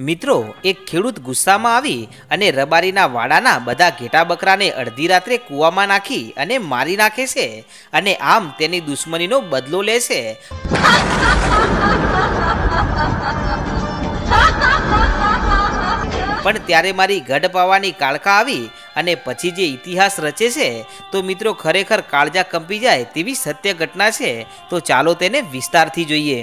મિત્રો, એક ખેડૂત ગુસ્સામાં આવી અને રબારીના વાડાના બધા ઘેટા બકરાને અડધી રાત્રે કૂવામાં નાખી અને મારી નાખે છે અને આમ તેની દુશ્મનીનો બદલો લે છે. પણ ત્યારે મારી ગઢ પાવાની કાળકા આવી અને પછી જે ઇતિહાસ રચે છે, તો મિત્રો ખરેખર કાળજા કંપી જાય તેવી સત્ય ઘટના છે, તો ચાલો તેને વિસ્તારથી જોઈએ.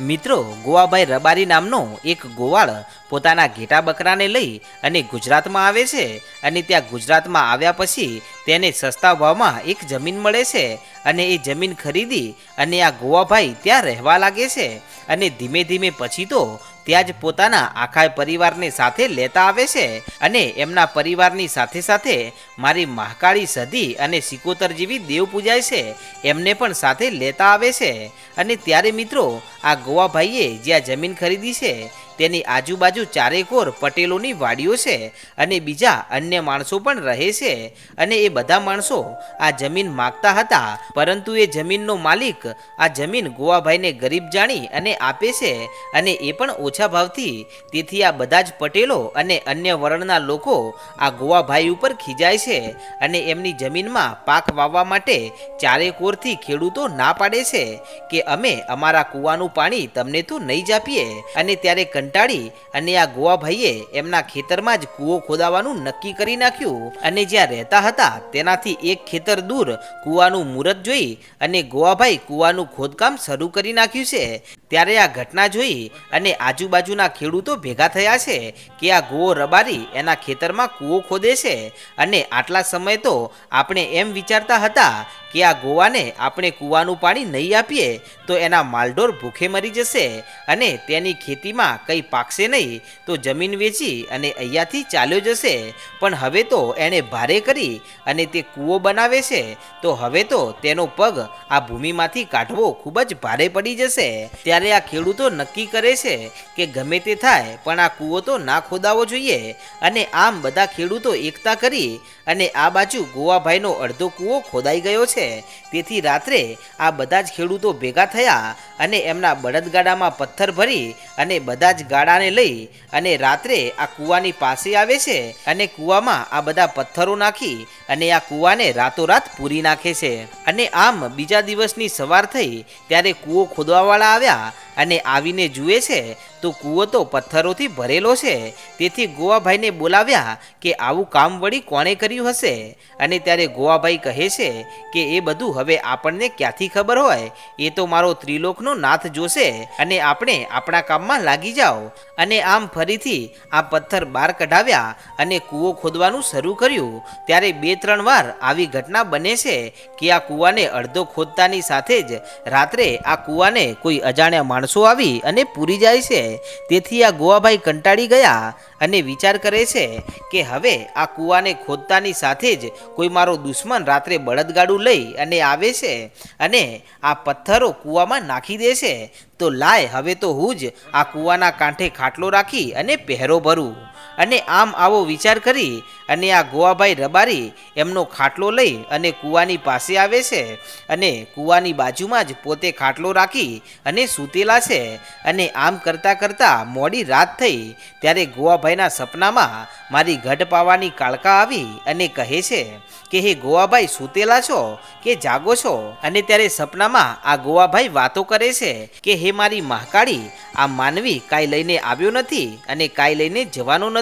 મિત્રો, ગોવાભાઈ રબારી નામનો એક ગોવાળ પોતાના ઘેટા બકરાને લઈ અને ગુજરાતમાં આવે છે અને ત્યાં ગુજરાતમાં આવ્યા પછી તેને સસ્તા ભાવમાં એક જમીન મળે છે અને એ જમીન ખરીદી અને આ ગોવાભાઈ ત્યાં રહેવા લાગે છે અને ધીમે ધીમે પછી તો ત્યાં જ પોતાના આખા પરિવારને સાથે લેતા આવે છે અને એમના પરિવારની સાથે સાથે મારી મહાકાળી સધી અને સિકોતર જેવી દેવ પૂજાય છે, એમને પણ સાથે લેતા આવે છે. અને ત્યારે મિત્રો, આ ગોવાભાઈએ જ્યાં જમીન ખરીદી છે તેની આજુબાજુ ચારેકોર પટેલોની વાડીઓ છે અને બીજા અન્ય માણસો પણ રહે છે. અને એ બધા માણસો આ જમીન માગતા હતા, પરંતુ એ જમીનનો માલિક આ જમીન ગોવાભાઈને ગરીબ જાણી અને આપે છે અને એ પણ ઓછા ભાવથી. તેથી આ બધા જ પટેલો અને અન્ય વર્ણના લોકો આ ગોવાભાઈ ઉપર ખીજાય છે અને એમની જમીનમાં પાક વાવવા માટે ચારે કોરથી ખેડૂતો ના પાડે છે કે અમે અમારા કૂવાનું પાણી તમને તો નહીં જ આપીએ. અને ત્યારે કંટાળી અને આ ગોવાભાઈએ એમના ખેતરમાં જ કૂવો ખોદાવાનું નક્કી કરી નાખ્યું અને જ્યાં રહેતા હતા તેનાથી એક ખેતર દૂર કૂવાનું મુહૂર્ત જોઈ અને ગોવાભાઈ કૂવાનું ખોદકામ શરૂ કરી નાખ્યું છે. ત્યારે આ ઘટના જોઈ અને આજુબાજુના ખેડૂતો ભેગા થયા છે કે આ ગોવો રબારી એના ખેતરમાં કૂવો ખોદે છે અને આટલા સમય તો આપણે એમ વિચારતા હતા કે આ ગોવાને આપણે કૂવાનું પાણી નહીં આપીએ તો એના માલઢોર ભૂખે મરી જશે અને તેની ખેતીમાં કંઈ પાકશે નહીં તો જમીન વેચી અને અહીંયાથી ચાલ્યો જશે. પણ હવે તો એણે ભારે કરી અને તે કૂવો બનાવે છે તો હવે તો તેનો પગ આ ભૂમિમાંથી કાઢવો ખૂબ જ ભારે પડી જશે. ત્યારે આ ખેડૂતો નક્કી કરે છે કે ગમે તે થાય, પણ આ કૂવો તો ના ખોદાવો જોઈએ. અને આમ બધા ખેડૂતો એકતા કરી અને આ બાજુ ગોવાભાઈનો અડધો કૂવો ખોદાઈ ગયો છે. તેથી રાત્રે આ બધા જ ખેડૂતો ભેગા થયા અને એમના બળદગાડામાં પથ્થર ભરી અને બધા જ ગાડાને લઈ અને રાત્રે આ કૂવાની પાસે આવે છે અને કૂવામાં આ બધા પથ્થરો નાખી અને આ કૂવાને રાતોરાત પૂરી નાખે છે. અને આમ બીજા દિવસની સવાર થઈ ત્યારે કૂવો ખોદવાવાળા આવ્યા 감사합니다. અને આવીને જુએ છે, તો કૂવો તો પથ્થરોથી ભરેલો છે. તેથી ગોવાભાઈને બોલાવ્યા કે આવું કામ વળી કોણે કર્યું હશે? અને ત્યારે ગોવાભાઈ કહે છે કે, એ બધું હવે આપણને ક્યાંથી ખબર હોય? એ તો મારો ત્રિલોકનો નાથ જોશે. અને આપણે આપણા કામમાં લાગી જાઓ. અને આમ ફરીથી આ પથ્થર બહાર કઢાવ્યા અને કૂવો ખોદવાનું શરૂ કર્યું. ત્યારે બે ત્રણ વાર આવી ઘટના બને છે કે આ કૂવાને અડધો ખોદતાની સાથે જ રાત્રે આ કૂવાને કોઈ અજાણ્યા માણસો આવી અને પૂરી જાય છે. તેથી આ ગોવાભાઈ કંટાળી ગયા અને વિચાર કરે છે કે હવે આ કૂવાને ખોદતાની સાથે જ કોઈ મારો દુશ્મન રાત્રે બળદગાડું લઈ અને આવે છે અને આ પથ્થરો કૂવામાં નાખી દે છે. તો લાય, હવે તો હું જ આ કૂવાના કાંઠે ખાટલો રાખી અને પહેરો ભરું. અને આમ આવો વિચાર કરી અને આ ગોવાભાઈ રબારી એમનો ખાટલો લઈ અને કૂવાની પાસે આવે છે અને કૂવાની બાજુમાં જ પોતે ખાટલો રાખી અને સૂતેલા છે અને આમ કરતાં કરતાં મોડી રાત થઈ ત્યારે ગોવાભાઈના સપનામાં મારી ગઢ પાવાની કાળકા આવી અને કહે છે કે, હે ગોવાભાઈ, સૂતેલા છો કે જાગો છો? અને ત્યારે સપનામાં આ ગોવાભાઈ વાતો કરે છે કે, હે મારી મહાકાળી, આ માનવી કાંઈ લઈને આવ્યો નથી અને કાંઈ લઈને જવાનો નથી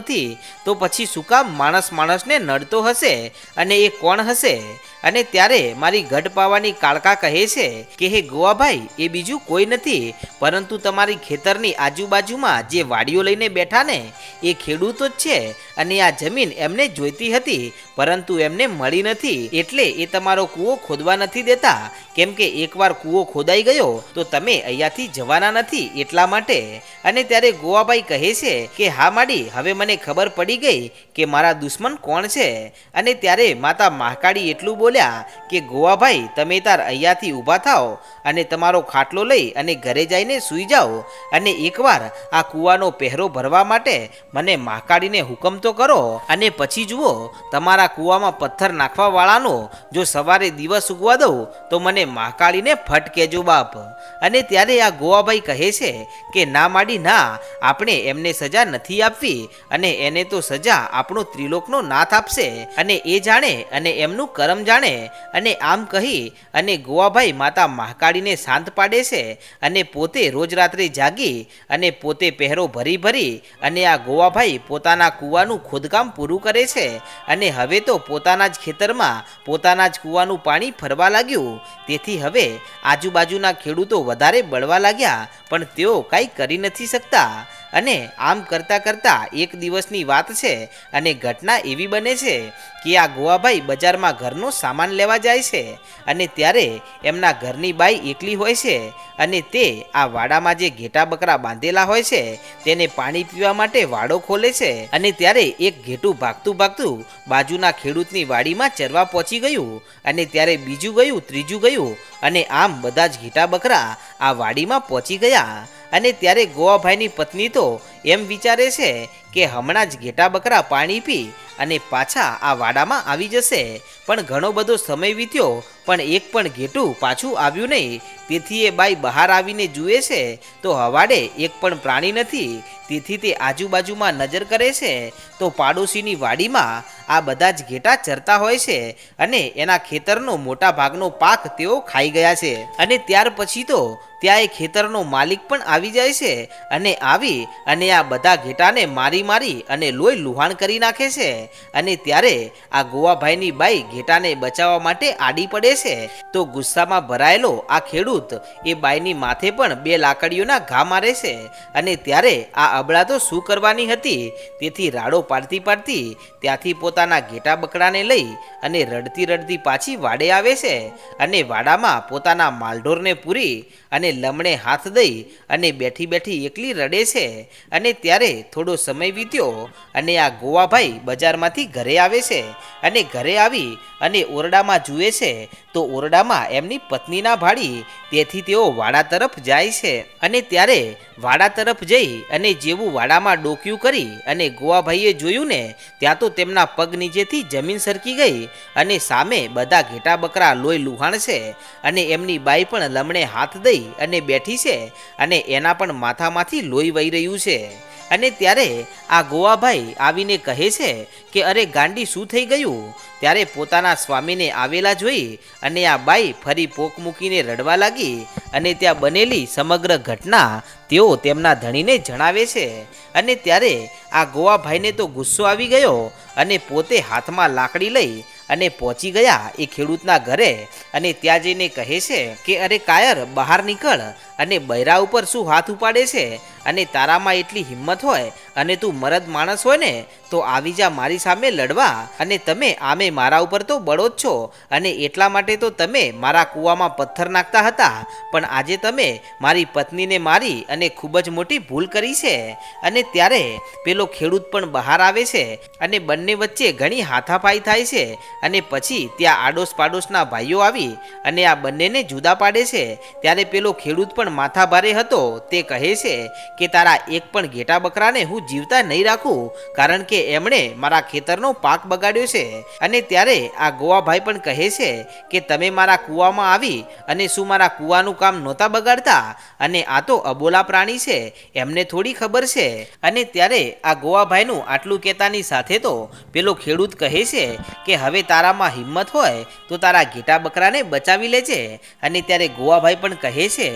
તો પછી શું કામ? માણસ માણસને નડતો હશે અને એ કોણ હશે? અને ત્યારે મારી ગઢ પાવાની કાળકા કહે છે કે, હે ગોવાભાઈ, એ બીજું કોઈ નથી. પરંતુ તમારી ખેતરની આજુબાજુમાં જે વાડીઓ લઈને બેઠા ને, એ ખેડૂતો જ છે. અને આ જમીન એમને જોઈતી હતી, પરંતુ એમને મળી નથી. એટલે એ તમારો કૂવો ખોદવા નથી દેતા. કેમ કે એકવાર કૂવો ખોદાઈ ગયો, તો તમે અહીંયાથી જવાના નથી એટલા માટે. અને ત્યારે ગોવાભાઈ કહે છે કે, હા માડી, હવે મને ખબર પડી ગઈ કે મારા દુશ્મન કોણ છે. અને ત્યારે માતા મહાકાળી એટલું બોલ્યા કે, ગોવાભાઈ, તમે તાર અહીંયાથી ઊભા થાઓ અને તમારો ખાટલો લઈ અને ઘરે જઈને સૂઈ જાઓ અને એકવાર આ કૂવાનો પહેરો ભરવા માટે મને મહાકાળીને હુકમ તો કરો અને પછી જુઓ, તમારા કૂવામાં પથ્થર નાખવા વાળાનો જો સવારે દિવસ ઉગવા દઉં, તો મને મહાકાળીને ફટ કહેજો બાપ. અને ત્યારે આ ગોવાભાઈ કહે છે કે, ના માડી, ના, આપણે એમને સજા નથી આપવી અને એને તો સજા આપણો ત્રિલોકનો નાથ આપશે અને એ જાણે અને એમનું કરમ જાણે અને આમ કહી અને ગોવાભાઈ માતા મહાકાળીને શાંત પાડે છે અને પોતે રોજ રાત્રે જાગી અને પોતે પહેરો ભરી ભરી અને આ ગોવાભાઈ પોતાના કૂવાનું ખોદકામ પૂરું કરે છે અને હવે તો પોતાના જ ખેતરમાં પોતાના જ કૂવાનું પાણી ફરવા લાગ્યું. તેથી હવે આજુબાજુના ખેડૂતો વધારે બળવા લાગ્યા, પણ તેઓ કાંઈ કરી નથી શકતા. અને આમ કરતાં કરતાં એક દિવસની વાત છે અને ઘટના એવી બને છે કે આ ગોવાભાઈ બજારમાં ઘરનો સામાન લેવા જાય છે અને ત્યારે એમના ઘરની બાઈ એકલી હોય છે અને તે આ વાડામાં જે ઘેટા બકરા બાંધેલા હોય છે તેને પાણી પીવા માટે વાડો ખોલે છે અને ત્યારે એક ઘેટું ભાગતું ભાગતું બાજુના ખેડૂતની વાડીમાં ચરવા પહોંચી ગયું અને ત્યારે બીજું ગયું, ત્રીજું ગયું અને આમ બધા જ ઘેટા બકરા આ વાડીમાં પહોંચી ગયા. અને ત્યારે ગોવાભાઈની પત્ની તો એમ વિચારે છે કે હમણાં જ ઘેટા બકરા પાણી પી અને પાછા આ વાડામાં આવી જશે. પણ ઘણો બધો સમય વીત્યો, પણ એક પણ ઘેટું પાછું આવ્યું નહીં. તેથી એ બાઈ બહાર આવીને જુએ છે, તો હવાડે એક પણ પ્રાણી નથી. તેથી તે આજુબાજુમાં નજર કરે છે, તો પાડોશીની વાડીમાં આ બધા જ ઘેટા ચરતા હોય છે અને એના ખેતરનો મોટા ભાગનો પાક તેઓ ખાઈ ગયા છે. અને ત્યાર પછી તો ત્યાં એ ખેતરનો માલિક પણ આવી જાય છે અને આવી અને આ બધા ઘેટાને મારી મારી અને લોહી લુહાણ કરી નાખે છે. અને ત્યારે આ ગોવાભાઈની બાઈ ઘેટાને બચાવવા માટે આડી પડે છે. તો ગુસ્સામાં ભરાયેલો આ ખેડૂત એ બાઈની માથે પણ બે લાકડીઓના ઘા મારે છે. અને ત્યારે આ અબળા તો શું કરવાની હતી? તેથી રાડો પાડતી પાડતી ત્યાંથી પોતાના ઘેટા બકડાને લઈ અને રડતી રડતી પાછી વાડે આવે છે. અને વાડામાં પોતાના માલઢોરને પૂરી અને લમણે હાથ દઈ અને બેઠી બેઠી એકલી રડે છે. અને ત્યારે થોડો સમય વીત્યો અને આ ગોવાભાઈ બજારમાંથી ઘરે આવે છે. અને ઘરે આવી અને ઓરડામાં જુએ છે, તો ઓરડામાં એમની પત્નીના ભાડી તેથી તેઓ વાડા તરફ જાય છે. અને ત્યારે વાડા તરફ જઈ અને જેવું વાડામાં ડોક્યું કરી અને ગોવાભાઈએ જોયું ને, ત્યાં તો તેમના પગ નીચેથી જમીન સરકી ગઈ અને સામે બધા ઘેટા બકરા લોહી લુહાણ છે. અને એમની બાઈ પણ લમણે હાથ દઈ અને બેઠી છે અને એના પણ માથામાંથી લોહી વહી રહ્યું છે. અને ત્યારે આ ગોવાભાઈ આવીને કહે છે કે, અરે ગાંડી, શું થઈ ગયું? ત્યારે પોતાના સ્વામીને આવેલા જોઈ અને આ બાઈ ફરી પોક મૂકીને રડવા લાગી અને ત્યાં બનેલી સમગ્ર ઘટના તેઓ તેમના ધણીને જણાવે છે. અને ત્યારે આ ગોવાભાઈને તો ગુસ્સો આવી ગયો અને પોતે હાથમાં લાકડી લઈ અને પહોંચી ગયા એ ખેડૂતના ઘરે અને ત્યાં જઈને કહે છે કે અરે કાયર, બહાર નીકળ. અને બૈરા ઉપર શું હાથ ઉપાડે છે? અને તારામાં એટલી હિંમત હોય અને તું મરદ માણસ હોય ને, તો આવી જા મારી સામે લડવા. અને તમે આમે મારા ઉપર તો બળો જ છો. અને એટલા માટે તો તમે મારા કૂવામાં પથ્થર નાખતા હતા. પણ આજે તમે મારી પત્નીને મારી અને ખૂબ જ મોટી ભૂલ કરી છે. અને ત્યારે પેલો ખેડૂત પણ બહાર આવે છે અને બંને વચ્ચે ઘણી હાથાપાઈ થાય છે. અને પછી ત્યાં આડોશ પાડોશના ભાઈઓ આવી અને આ બંનેને જુદા પાડે છે. ત્યારે પેલો ખેડૂત પણ માથા ભારે હતો, તે કહે છે કે તારા એક પણ ઘેટા બકરાને હું જીવતા નહીં રાખું, કારણ કે એમણે મારા ખેતરનો પાક બગાડ્યો છે. અને ત્યારે આ ગોવાભાઈ પણ કહે છે કે તમે મારા કૂવામાં આવી અને શું મારા કૂવાનું કામ નહોતા બગાડતા? અને આ તો અબોલા પ્રાણી છે, એમને થોડી ખબર છે. અને ત્યારે આ ગોવાભાઈનું આટલું કહેતાની સાથે તો પેલો ખેડૂત કહે છે કે હવે તારામાં હિંમત હોય તો તારા ઘેટા બકરાને બચાવી લેજે. અને ત્યારે ગોવાભાઈ પણ કહે છે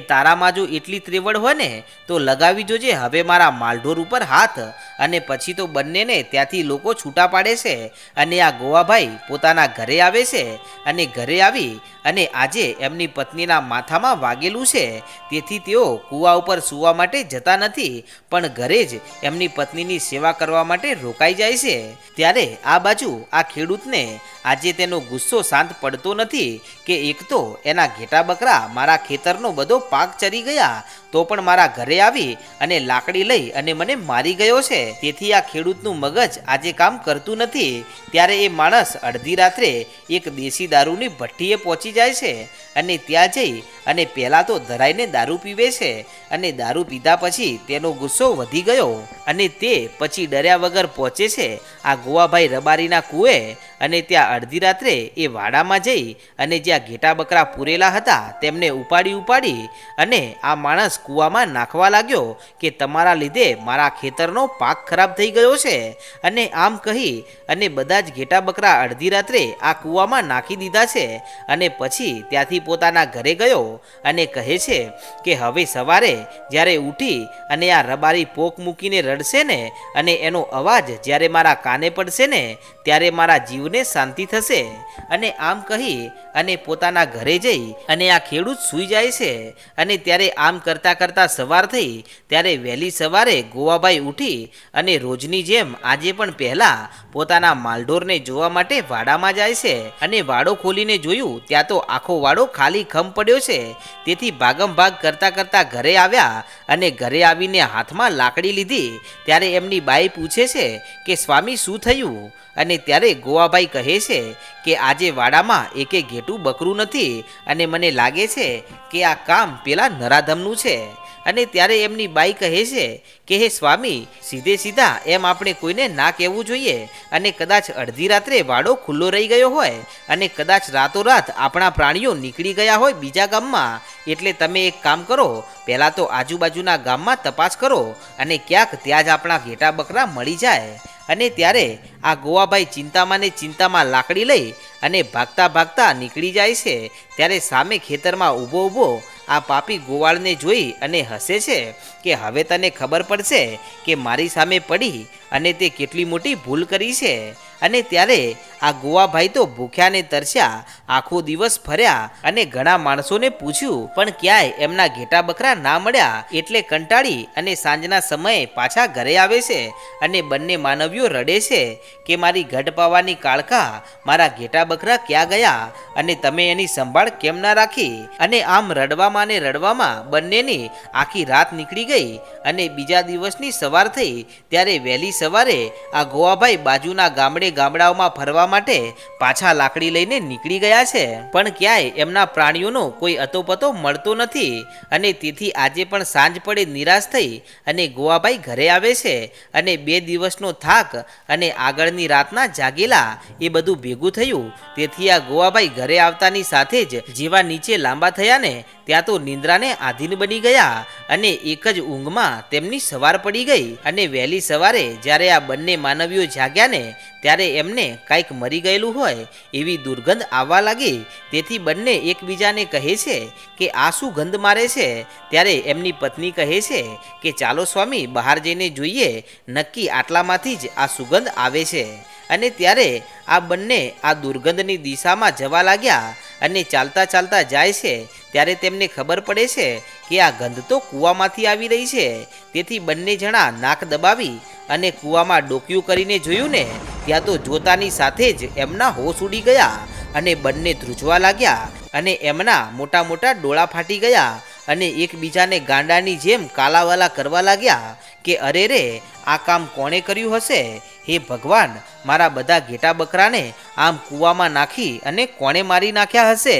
તારામાં જો એટલી ત્રેવડ હોય ને તો લગાવી જોજે. હવે મારા માલઢોર ઉપર હાથ. અને પછી તો બંનેને ત્યાંથી લોકો છૂટા પાડે છે અને આ ગોવાભાઈ પોતાના ઘરે આવે છે અને ઘરે આવી અને આજે એમની પત્નીના માથામાં વાગેલું છે. તેથી તેઓ કૂવા ઉપર સૂવા માટે જતા નથી, પણ ઘરે જ એમની પત્નીની સેવા કરવા માટે રોકાઈ જાય છે. ત્યારે આ બાજુ આ ખેડૂતને આજે તેનો ગુસ્સો શાંત પડતો નથી કે એક તો એના ઘેટા બકરા મારા ખેતરનો બધો પાક ચરી ગયા તો પણ મારા ઘરે આવી અને લાકડી લઈ અને મને મારી ગયો છે. તેથી આ ખેડૂતનું મગજ આજે કામ કરતું નથી. ત્યારે એ માણસ અડધી રાત્રે એક દેશી દારૂની ભઠ્ઠીએ પહોંચી જાય છે અને ત્યાં જઈ અને પહેલાં તો ધરાઈને દારૂ પીવે છે અને દારૂ પીધા પછી તેનો ગુસ્સો વધી ગયો અને તે પછી ડર્યા વગર પહોંચે છે. આ ગોવાભાઈ રબારીના કૂએ અને ત્યાં અડધી રાત્રે એ વાડામાં જઈ અને જ્યાં ઘેટા બકરા પૂરેલા હતા તેમને ઉપાડી ઉપાડી અને આ માણસ કૂવામાં નાખવા લાગ્યો કે તમારા લીધે મારા ખેતરનો પાક ખરાબ થઈ ગયો છે. અને આમ કહી અને બધા જ ઘેટા બકરા અડધી રાત્રે આ કૂવામાં નાખી દીધા છે અને પછી ત્યાંથી પોતાના ઘરે ગયો અને કહે છે કે હવે સવારે જ્યારે ઉઠી અને આ રબારી પોક મૂકીને રડશે ને અને એનો અવાજ જ્યારે મારા કાને પડશે ને ત્યારે મારા જીવને શાંતિ થશે અને આમ કહી અને પોતાના ઘરે જઈ અને આ ખેડૂત સૂઈ જાય છે અને ત્યારે આમ કરતાં કરતાં સવાર થઈ ત્યારે વહેલી સવારે ગોવાભાઈ ઉઠી અને રોજની જેમ આજે પણ પહેલાં પોતાના માલઢોરને જોવા માટે વાડામાં જાય છે અને વાડો ખોલીને જોયું ત્યાં તો આખો વાડો ખાલી ખમ પડ્યો છે. તેથી ભાગમ ભાગ કરતાં કરતાં ઘરે આવ્યા અને ઘરે આવીને હાથમાં લાકડી લીધી. ત્યારે એમની બાઈ પૂછે છે કે, સ્વામી, શું થયું? અને ત્યારે ગોવાભાઈ કહે છે કે આજે વાડામાં એકે ઘેટું બકરું નથી અને મને લાગે છે કે આ કામ પેલા નરાધમનું છે. અને ત્યારે એમની બાઈ કહે છે કે, હે સ્વામી, સીધે સીધા એમ આપણે કોઈને ના કહેવું જોઈએ અને કદાચ અડધી રાત્રે વાડો ખુલ્લો રહી ગયો હોય અને કદાચ રાતોરાત આપણા પ્રાણીઓ નીકળી ગયા હોય બીજા ગામમાં. એટલે તમે એક કામ કરો, પહેલાં તો આજુબાજુના ગામમાં તપાસ કરો અને ક્યાંક ત્યાં જ આપણા ઘેટા બકરા મળી જાય. અને ત્યારે આ ગોવાભાઈ ચિંતામાં ને ચિંતામાં લાકડી લઈ અને ભાગતા ભાગતા નીકળી જાય છે. ત્યારે સામે ખેતરમાં ઊભો ઊભો આ પાપી ગોવાળને જોઈ અને હસે છે કે હવે તને ખબર પડશે કે મારી સામે પડી અને તે કેટલી મોટી ભૂલ કરી છે. અને ત્યારે આ ગોવાભાઈ તો ભૂખ્યા ને તરસ્યા, આખો દિવસ ફર્યા અને ઘણા માણસોને પૂછ્યું, પણ ક્યાંય એમના ઘેટા બકરા ના મળ્યા? એટલે કંટાળી અને સાંજના સમયે પાછા ઘરે આવે છે અને બંને માનવીઓ રડે છે કે મારી ગઢ પાવાની કાળકા, મારા ઘેટા બકરા ક્યાં ગયા? અને તમે એની સંભાળ કેમ ના રાખી? અને આમ રડવામાં ને રડવામાં બંનેની આખી રાત નીકળી ગઈ અને બીજા દિવસની સવાર થઈ, ત્યારે વહેલી સવારે આ ગોવાભાઈ બાજુના ગામડે ગામડાઓમાં ફરવા માટે પાછા લાકડી લઈને નીકળી ગયા છે. પણ ક્યાંય એમના પ્રાણીઓનો કોઈ અતોપતો મળતો નથી અને તેથી આજે પણ સાંજ પડે નિરાશ થઈ અને ગોવાભાઈ ઘરે આવે છે અને બે દિવસનો થાક અને આગળની રાતના જાગેલા એ બધું ભેગું થયું. તેથી આ ગોવાભાઈ ઘરે આવતાની સાથે જ જેવા નીચે લાંબા થયા ને ત્યાં તો નિંદ્રાને આધીન બની ગયા અને એક જ ઊંઘમાં તેમની સવાર પડી ગઈ અને વહેલી સવારે જ્યારે આ બંને માનવીઓ જાગ્યા ને ત્યારે એમને કાંઈક મરી ગયેલું હોય એવી દુર્ગંધ આવવા લાગી. તેથી બંને એકબીજાને કહે છે કે આ શું ગંધ મારે છે? ત્યારે એમની પત્ની કહે છે કે ચાલો સ્વામી, બહાર જઈને જોઈએ, નક્કી આટલામાંથી જ આ સુગંધ આવે છે. અને ત્યારે આ બંને આ દુર્ગંધની દિશામાં જવા લાગ્યા અને ચાલતા ચાલતા જાય છે. ત્યારે તેમને ખબર પડે છે કે આ ગંધ તો કૂવામાંથી આવી રહી છે. તેથી બંને જણા નાક દબાવી અને કૂવામાં ડોક્યું કરીને જોયું ને ત્યાં તો જોતાની સાથે જ એમના હોશ ઉડી ગયા અને બંને ધ્રુજવા લાગ્યા અને એમના મોટા મોટા ડોળા ફાટી ગયા અને એકબીજાને ગાંડાની જેમ કાલાવાલા કરવા લાગ્યા કે, અરે રે, આ કામ કોણે કર્યું હશે? હે ભગવાન, મારા બધા ઘેટા બકરાને આમ કૂવામાં નાખી અને કોણે મારી નાખ્યા હશે?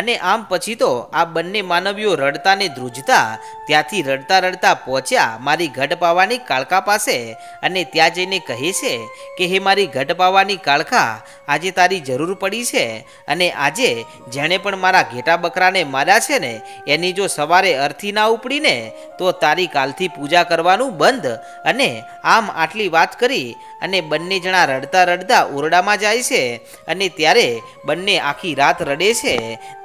અને આમ પછી તો આ બંને માનવીઓ રડતા ને ધ્રુજતા, ત્યાંથી રડતા રડતા પહોંચ્યા મારી ગઢ પાવાની કાળકા પાસે અને ત્યાં જઈને કહે છે કે, હે મારી ગઢ પાવાની કાળકા આજે તારી જરૂર પડી છે અને આજે જેણે પણ મારા ઘેટા બકરાને માર્યા છે ને, એની જો સવારે અર્થી ના ઉપડીને, તો તારી કાલથી પૂજા કરવાનું બંધ અને આમ આટલી વાત કરી અને બંને જણા રડતા રડતા ઓરડામાં જાય છે અને ત્યારે બંને આખી રાત રડે છે.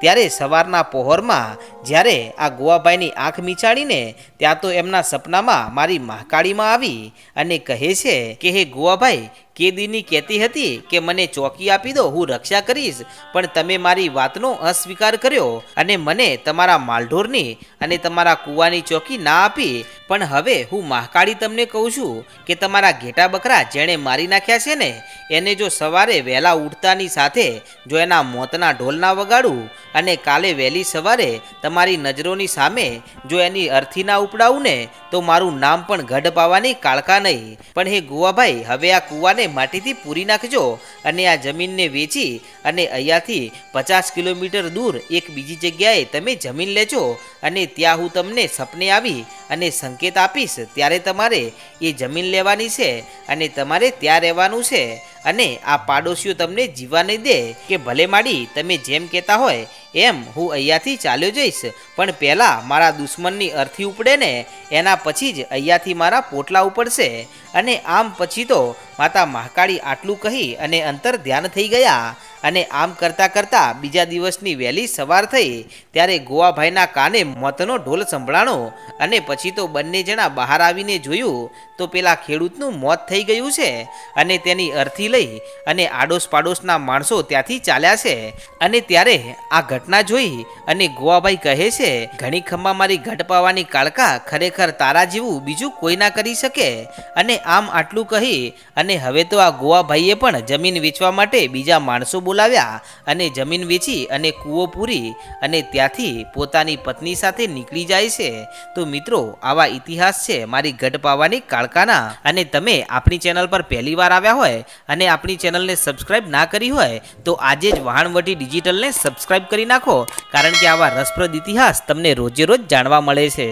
ત્યારે સવારના પહોરમાં જ્યારે આ ગોવાભાઈની આંખ મીચાડીને ત્યાં તો એમના સપનામાં મારી મહાકાળીમાં આવી અને કહે છે કે, હે ગોવાભાઈ, કેદીની કહેતી હતી કે મને ચોકી આપી દો, હું રક્ષા કરીશ, પણ તમે મારી વાતનો અસ્વીકાર કર્યો અને મને તમારા માલઢોરની અને તમારા કૂવાની ચોકી ના આપી. પણ હવે હું મહાકાળી તમને કહું છું કે તમારા ઘેટા બકરા જેણે મારી નાખ્યા છે ને, એને જો સવારે વહેલા ઉઠતાની સાથે જો એના મોતના ઢોલ ના વગાડું અને કાલે વહેલી સવારે તમારી નજરોની સામે જો એની અર્થી ના ઉપડાવું ને તો મારું નામ પણ ગઢ પાવાની કાળકા નહીં. પણ હે ગુવાભાઈ, હવે આ કૂવાને માટીથી પૂરી નાખજો અને આ જમીનને વેચી અને અહીંયાથી પચાસ કિલોમીટર દૂર એક બીજી જગ્યાએ તમે જમીન લેજો અને ત્યાં હું તમને સપને આવી અને સંકેત આપીશ ત્યારે તમારે એ જમીન લેવાની છે અને તમારે ત્યાં રહેવાનું છે અને આ પાડોશીઓ તમને જીવા નહીં દે કે ભલે માડી તમે જેમ કહેતા હોય એમ હું અહીંયાથી ચાલ્યો જઈશ. પણ પહેલાં મારા દુશ્મનની અર્થી ઉપડે ને એના પછી જ અહીંયાથી મારા પોટલા ઉપડશે. અને આમ પછી તો માતા મહાકાળી આટલું કહી અને અંતર ધ્યાન થઈ ગયા. અને આમ કરતાં કરતાં બીજા દિવસની વહેલી સવાર થઈ ત્યારે ગોવાભાઈના કાને મોતનો ઢોલ સંભળાણો અને પછી તો બંને જણા બહાર આવીને જોયું તો પેલા ખેડૂતનું મોત થઈ ગયું છે અને તેની અર્થી લઈ અને આડોશ પાડોશના માણસો ત્યાંથી ચાલ્યા છે. અને ત્યારે આ ઘટના જોઈ અને ગોવાભાઈ કહે છે, ઘણી ખંભા મારી ઘટ પાવાની કાળકા ખરેખર તારા જેવું બીજું કોઈ ના કરી શકે. અને આમ આટલું કહી અને હવે તો આ ગોવાભાઈએ પણ જમીન વેચવા માટે બીજા માણસો બોલાવ્યા અને જમીન વેચી અને કૂવો પૂરી અને ત્યાંથી પોતાની પત્ની સાથે નીકળી જાય છે. તો મિત્રો, આવા ઇતિહાસ છે મારી ગઢ પાવાની કાળકાના અને તમે આપણી ચેનલ પર પહેલી વાર આવ્યા હોય અને આપણી ચેનલને સબસ્ક્રાઈબ ના કરી હોય તો આજે જ વહાણવટી ડિજિટલને સબસ્ક્રાઇબ કરી નાખો, કારણ કે આવા રસપ્રદ ઇતિહાસ તમને રોજે રોજ જાણવા મળે છે.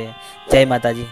જય માતાજી.